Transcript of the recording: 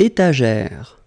étagère.